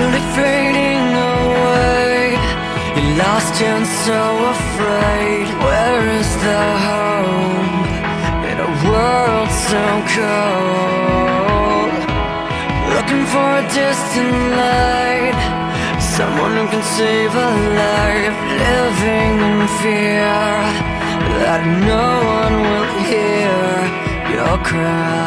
slowly fading away. You're lost and so afraid. Where is the home in a world so cold? Looking for a distant light. Someone who can save a life. Living in fear That no one will hear your cry.